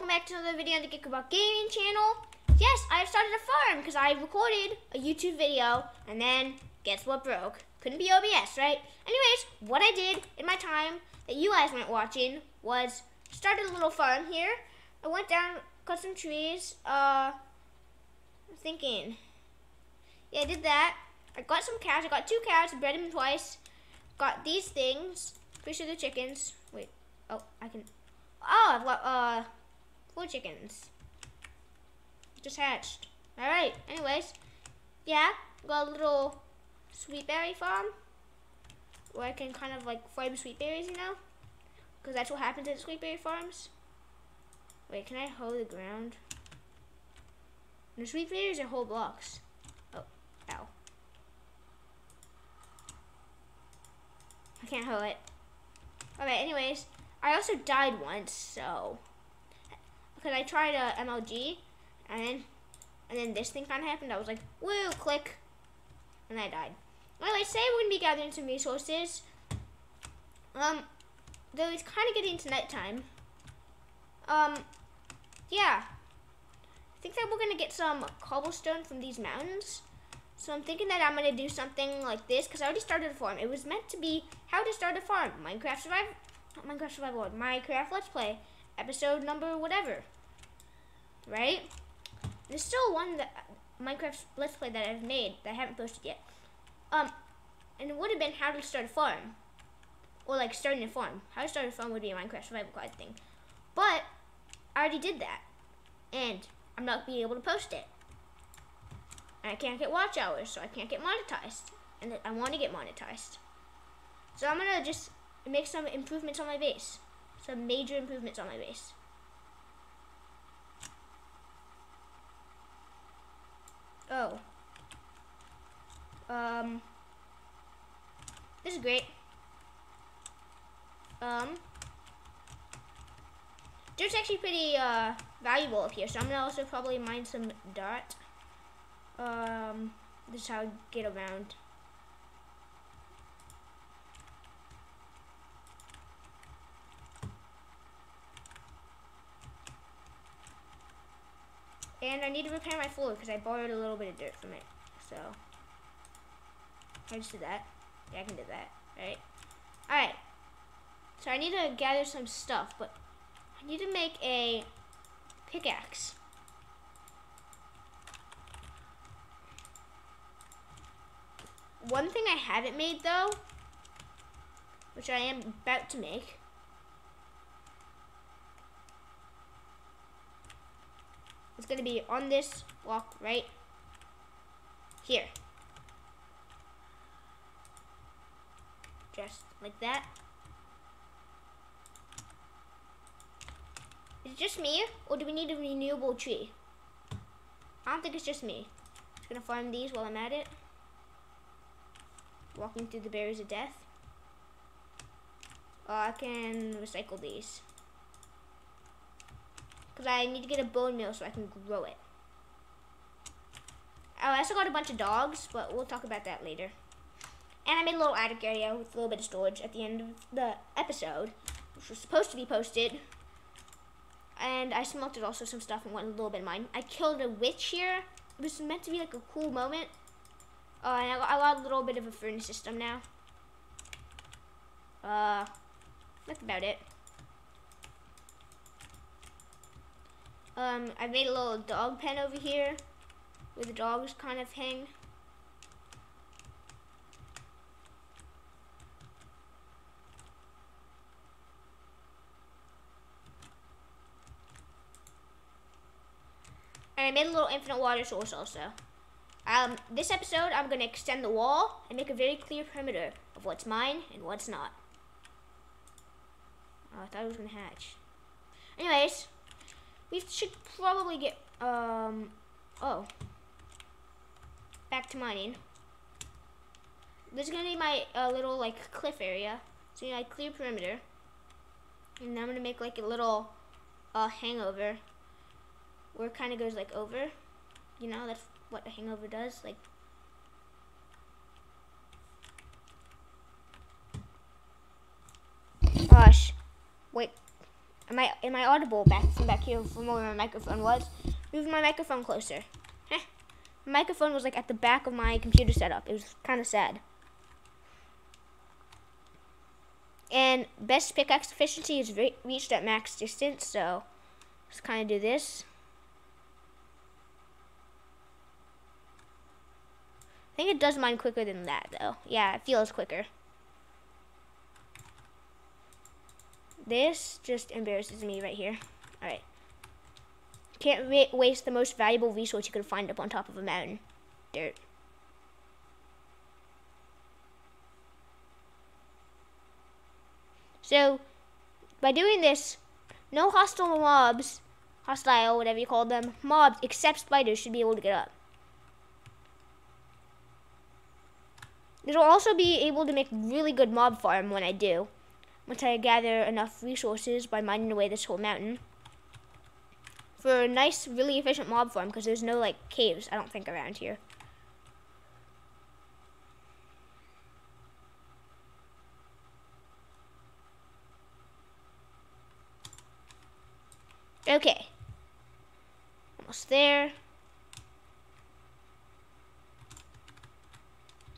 welcome back to another video on the GikkerBot Gaming channel. Yes, I started a farm because I recorded a YouTube video and then guess what broke? Couldn't be OBS, right? Anyways, what I did in my time that you guys weren't watching was started a little farm here. I went down, cut some trees. Uh, I'm thinking. Yeah, I did that. I got some cows. I got two cows, bred them twice. Got these things. Pretty sure they're chickens. Wait. Oh, I can. Oh, I've got uh four chickens. Just hatched. All right. Anyways, yeah, got a little sweet berry farm where I can kind of like farm sweet berries, you know, because that's what happens at sweet berry farms. Wait, can I hoe the ground? The sweet berries are whole blocks. Oh, ow. I can't hoe it. Alright, anyways, I also died once, so because I tried a MLG, and then and then this thing kind of happened. I was like, woo, click, and I died. Well, I say we're gonna be gathering some resources. Um, though it's kind of getting to nighttime. Um, yeah. I think that we're gonna get some cobblestone from these mountains. So I'm thinking that I'm gonna do something like this because I already started a farm. It was meant to be how to start a farm, Minecraft Survival Minecraft Survival Minecraft Let's Play, episode number whatever. Right? There's still one that Minecraft Let's Play that I've made that I haven't posted yet. Um, and it would have been how to start a farm, or like starting a farm. How to start a farm would be a Minecraft Survival Guide thing, but I already did that, and I'm not being able to post it. And I can't get watch hours, so I can't get monetized, and I want to get monetized. So I'm gonna just make some improvements on my base. Some major improvements on my base. Oh. Um. This is great. Um. Dirt's actually pretty uh, valuable up here, so I'm gonna also probably mine some dirt. Um, this is how I get around. And I need to repair my floor because I borrowed a little bit of dirt from it. So, I just did that. Yeah, I can do that. right? Alright. So I need to gather some stuff, but I need to make a pickaxe. One thing I haven't made though, which I am about to make, It's going to be on this block right here. Just like that. Is it just me, or do we need a renewable tree? I don't think it's just me. I'm just gonna farm these while I'm at it. Walking through the barriers of death. Uh, I can recycle these. Because I need to get a bone meal so I can grow it. Oh, I also got a bunch of dogs, but we'll talk about that later. And I made a little attic area with a little bit of storage at the end of the episode, which was supposed to be posted. And I smelted also some stuff and went a little bit of mine. I killed a witch here. It was meant to be like a cool moment. Oh, and I got, I got a little bit of a furnace system now. Uh, that's about it. Um, I made a little dog pen over here where the dogs kind of hang. And I made a little infinite water source also. Um, this episode, I'm going to extend the wall and make a very clear perimeter of what's mine and what's not. Oh, I thought it was going to hatch. Anyways, we should probably get, um, oh. Back to mining. This is going to be my uh, little, like, cliff area. So, you know, I clear perimeter. And then I'm going to make, like, a little uh, hangover. Where it kind of goes, like, over. You know, that's what a hangover does. Like, Am I am I audible back from back here from where my microphone was? Moving my microphone closer. Heh. My microphone was like at the back of my computer setup. It was kind of sad. And best pickaxe efficiency is re reached at max distance, so let's kind of do this. I think it does mine quicker than that, though. Yeah, it feels quicker. This just embarrasses me right here. Alright. Can't waste the most valuable resource you can find up on top of a mountain. Dirt. So, by doing this, no hostile mobs, hostile, whatever you call them, mobs, except spiders, should be able to get up. It'll also be able to make really good mob farm when I do. Once I gather enough resources by mining away this whole mountain. For a nice, really efficient mob farm, because there's no, like, caves, I don't think, around here. Okay. Almost there.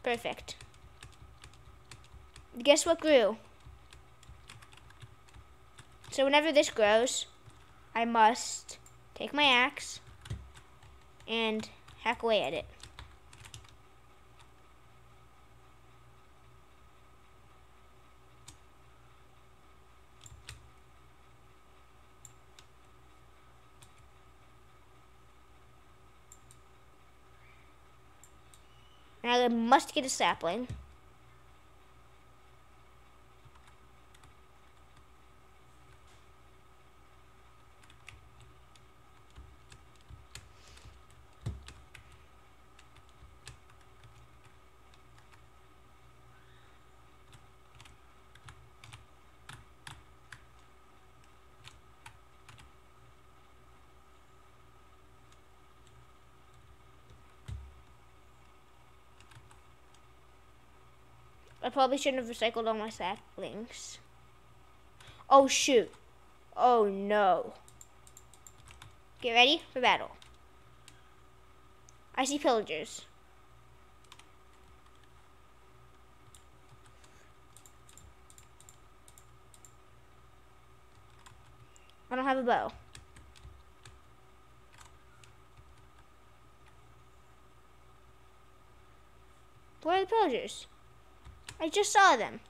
Perfect. Guess what grew? So whenever this grows, I must take my axe and hack away at it. Now, I must get a sapling. Probably shouldn't have recycled all my saplings. Oh, shoot. Oh, no. Get ready for battle. I see pillagers. I don't have a bow. Where are the pillagers? I just saw them.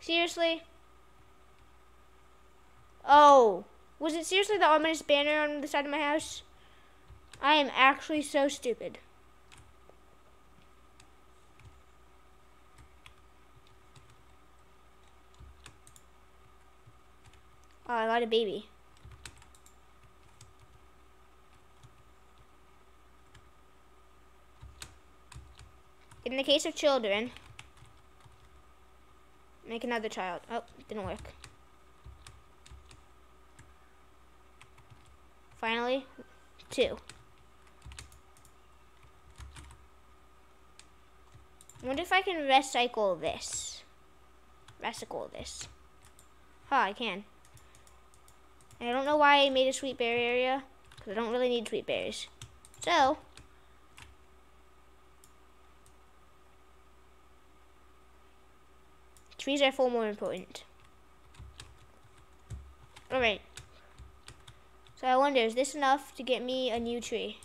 Seriously? Oh, was it seriously the ominous banner on the side of my house? I am actually so stupid. Oh, I got a baby. In the case of children, make another child. Oh, didn't work. Finally, two. I wonder if I can recycle this. Recycle this. Huh, I can. And I don't know why I made a sweet berry area, because I don't really need sweet berries. So, trees are far more important. Alright. So I wonder, is this enough to get me a new tree?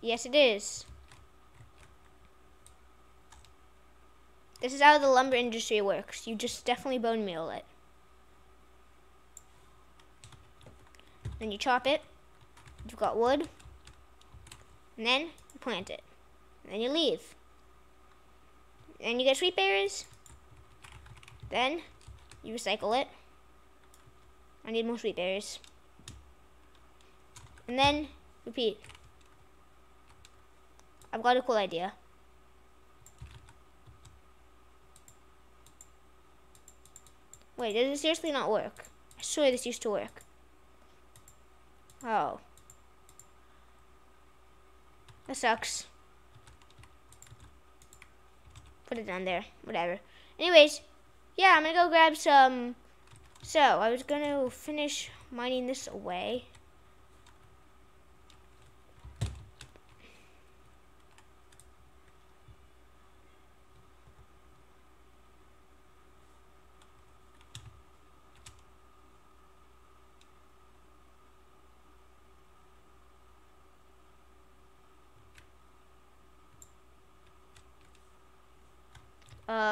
Yes, it is. This is how the lumber industry works. You just definitely bone meal it. Then you chop it. You've got wood. And then you plant it. And then you leave. And you get sweet berries. Then you recycle it. I need more sweet berries. And then repeat. I've got a cool idea. Wait, does it seriously not work? I swear this used to work. Oh. That sucks. Put it down there. Whatever. Anyways, yeah, I'm gonna go grab some. So, I was gonna finish mining this away.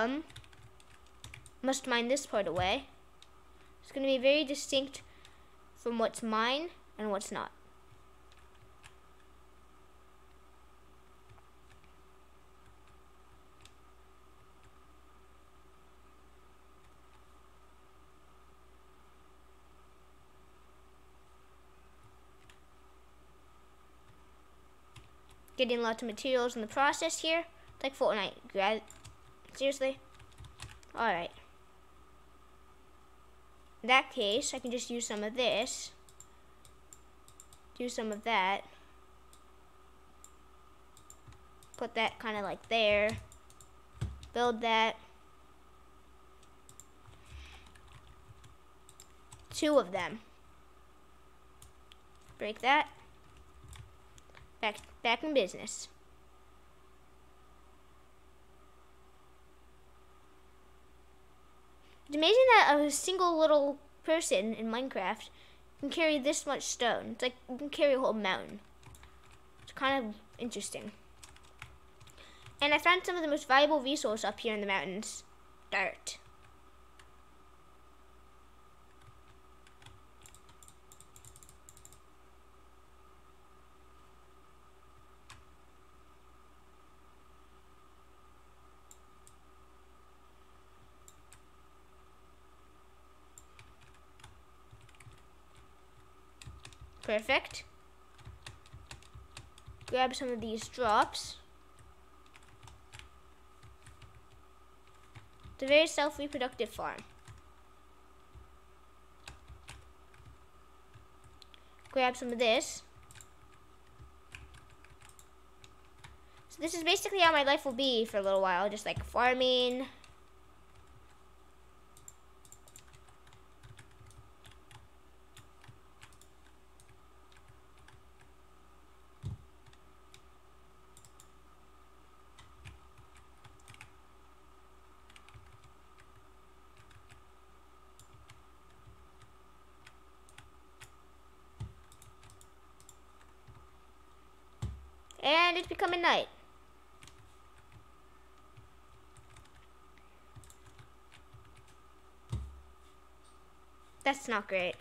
Um, must mine this part away. It's going to be very distinct from what's mine and what's not. Getting lots of materials in the process here, like Fortnite. Seriously? Alright. In that case, I can just use some of this. Do some of that. Put that kind of like there. Build that. Two of them. Break that. Back, back in business. It's amazing that a single little person in Minecraft can carry this much stone. It's like you can carry a whole mountain. It's kind of interesting. And I found some of the most valuable resource up here in the mountains. Dirt. Perfect. Grab some of these drops. It's a very self-reproductive farm. Grab some of this. So this is basically how my life will be for a little while, just like farming, And it's becoming night. That's not great.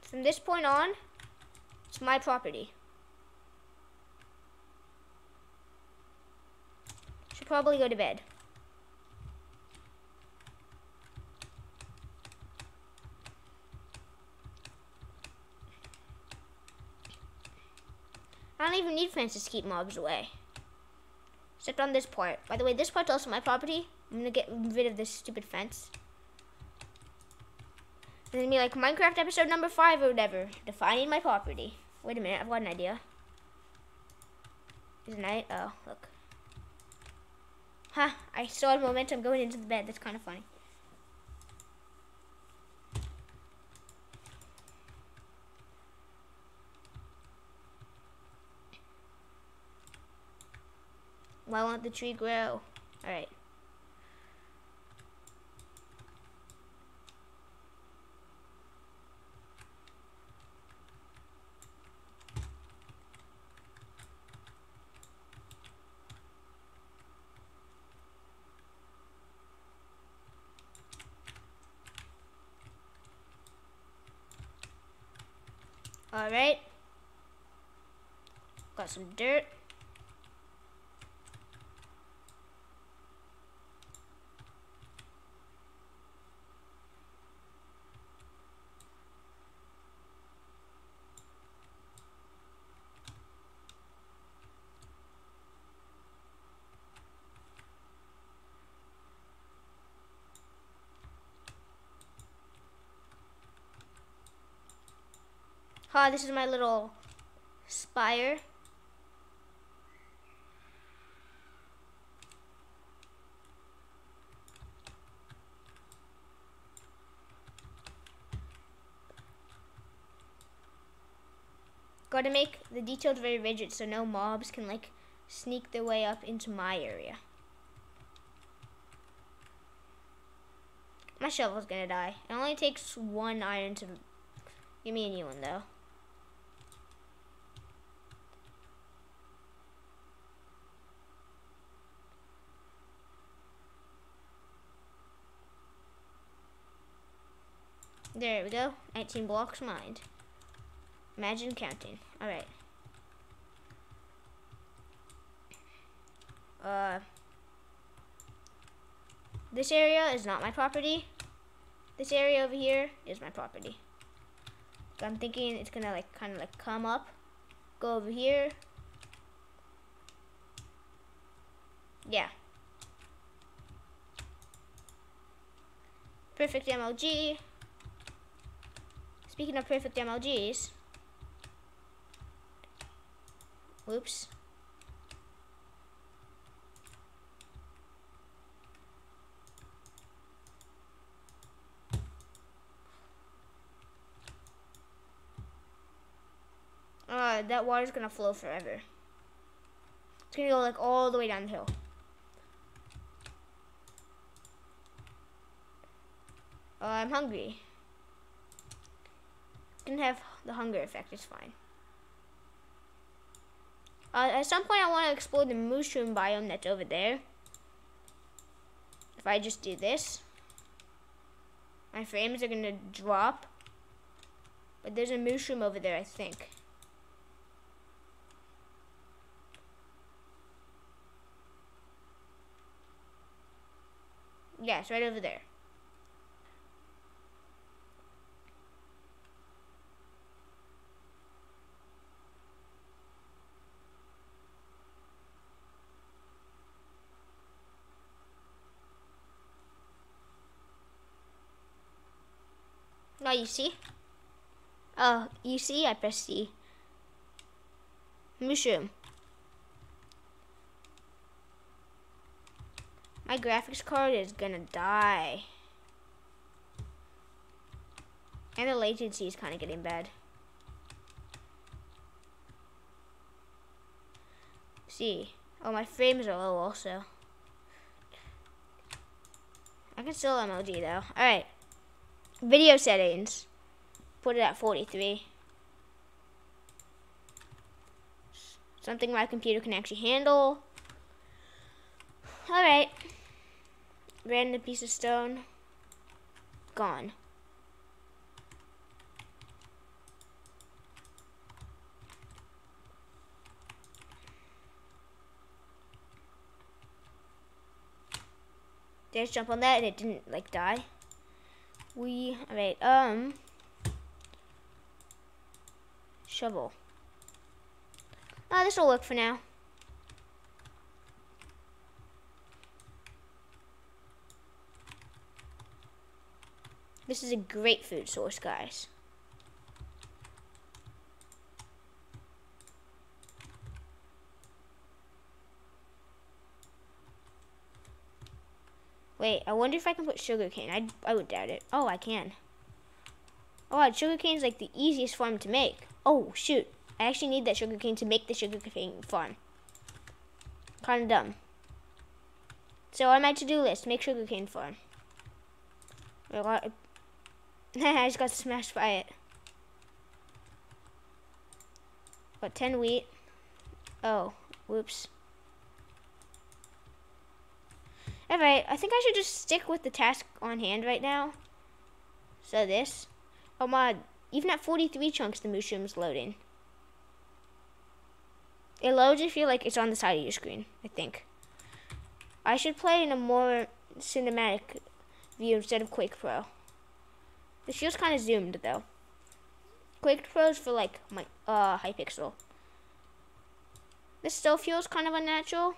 From this point on, it's my property. Should probably go to bed. I don't even need fences keep mobs away. Except on this part. By the way, this part's also my property. I'm gonna get rid of this stupid fence. And then be like Minecraft episode number five or whatever. Defining my property. Wait a minute, I've got an idea. Is it night? Oh, look. Huh, I still have momentum going into the bed. That's kind of funny. Why won't the tree grow? Alright. Alright. Got some dirt. This is my little spire. Gotta make the details very rigid so no mobs can like sneak their way up into my area. My shovel's gonna die. It only takes one iron to give me a new one though. There we go. 19 blocks mined. Imagine counting. Alright. Uh, this area is not my property. This area over here is my property. So I'm thinking it's gonna like kind of like come up, go over here. Yeah. Perfect MLG. Speaking of perfect MLGs, whoops. Uh, that water's gonna flow forever. It's gonna go like all the way down the hill. Uh, I'm hungry can have the hunger effect, it's fine. Uh, at some point I want to explore the mushroom biome that's over there. If I just do this, my frames are going to drop. But there's a mushroom over there, I think. It's right over there. You see? Oh, you see? I press C. Mushroom. My graphics card is gonna die. And the latency is kind of getting bad. See. Oh, my frames are low also. I can still MLG though. Alright. Video settings. Put it at 43. Something my computer can actually handle. Alright. Random piece of stone. Gone. Did I jump on that and it didn't like die? We wait um shovel. Ah this will work for now. This is a great food source guys Wait, I wonder if I can put sugarcane. I, I would doubt it. Oh, I can. Oh, sugarcane is like the easiest farm to make. Oh, shoot. I actually need that sugarcane to make the sugarcane farm. Kind of dumb. So on my to-do list, make sugarcane farm. I just got smashed by it. Got 10 wheat. Oh, whoops. Alright, I think I should just stick with the task on hand right now. So this. Oh my, even at 43 chunks, the mushroom's loading. It loads if you're like it's on the side of your screen, I think. I should play in a more cinematic view instead of Quake Pro. This feels kind of zoomed though. Quake Pro's for like my uh Hypixel. This still feels kind of unnatural,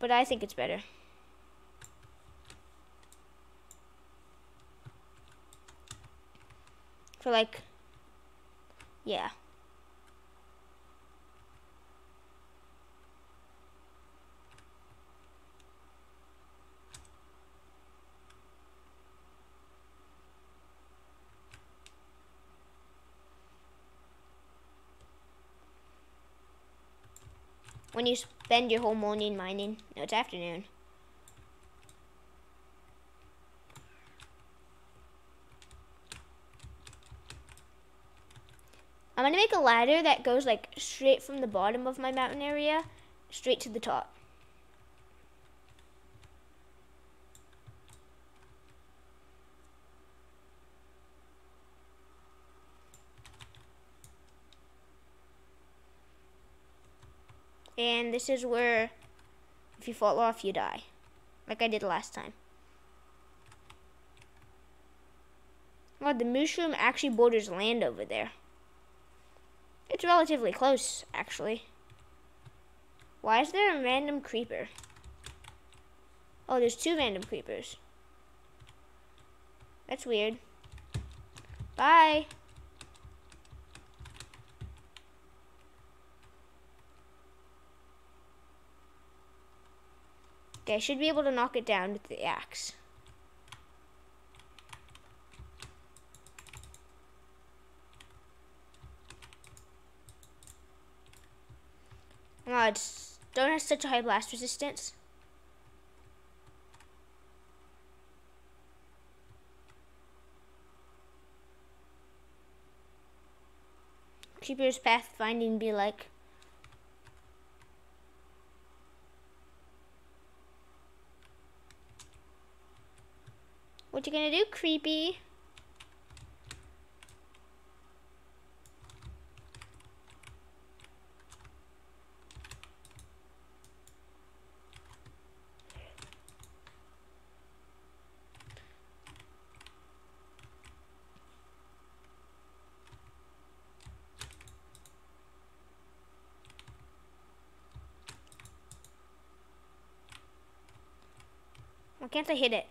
but I think it's better. For like, yeah. when you spend your whole morning mining. No, it's afternoon. Going to make a ladder that goes like straight from the bottom of my mountain area straight to the top. And this is where if you fall off, you die. Like I did last time. Oh, the mushroom actually borders land over there. It's relatively close, actually. Why is there a random creeper? Oh, there's two random creepers. That's weird. Bye. Okay, I should be able to knock it down with the axe. It's, don't have such a high blast resistance. Creeper's pathfinding be like What you gonna do, creepy? Why can't I hit it?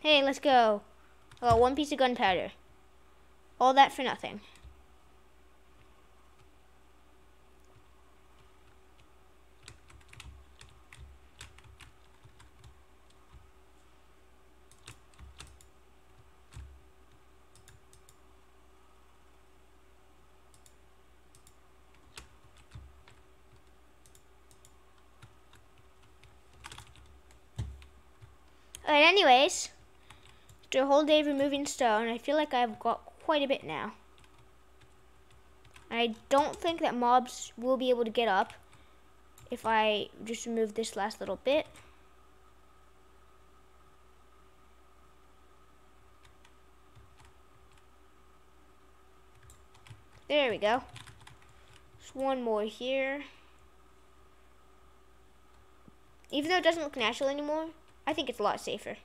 Hey, let's go. I got one piece of gunpowder. All that for nothing. Alright, anyways. After a whole day of removing stone, I feel like I've got quite a bit now. I don't think that mobs will be able to get up if I just remove this last little bit. There we go. Just one more here. Even though it doesn't look natural anymore, I think it's a lot safer.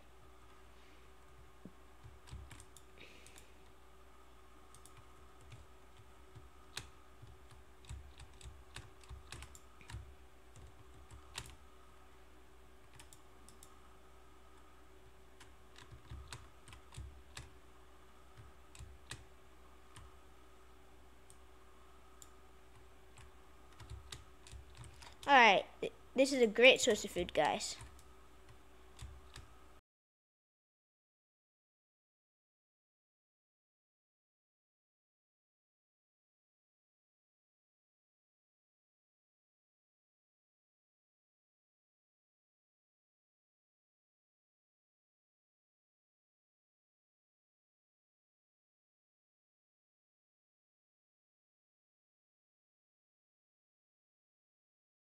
Alright, this is a great source of food, guys.